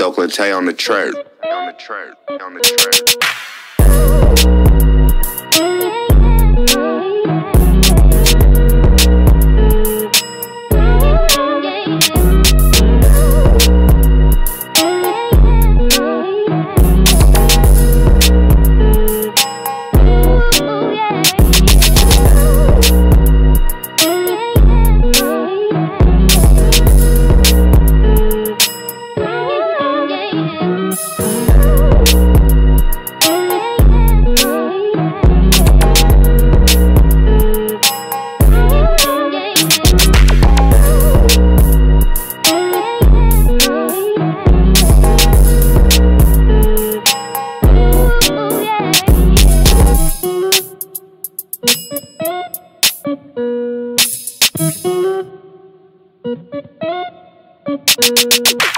Oakland Tay on the track. On the track. On the track. East Oakland